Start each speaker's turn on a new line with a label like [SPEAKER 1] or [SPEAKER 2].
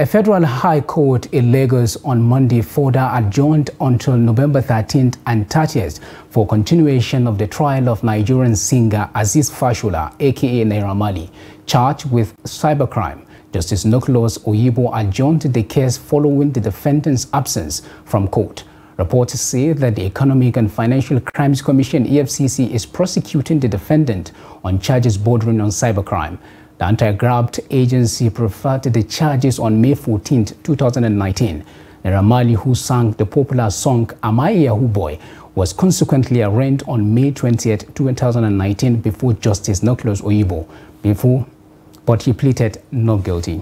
[SPEAKER 1] A federal high court in Lagos on Monday further adjourned until November 13th and 30th for continuation of the trial of Nigerian singer Azeez Fashola, aka Naira Marley, charged with cybercrime. Justice Nicholas Oweibo adjourned the case following the defendant's absence from court. Reports say that the Economic and Financial Crimes Commission EFCC is prosecuting the defendant on charges bordering on cybercrime. The anti-graft agency preferred the charges on May 14, 2019. Naira Marley, who sang the popular song Am I a Yahoo Boy, was consequently arraigned on May 20, 2019 before Justice Nicholas Oweibo, before, but he pleaded not guilty.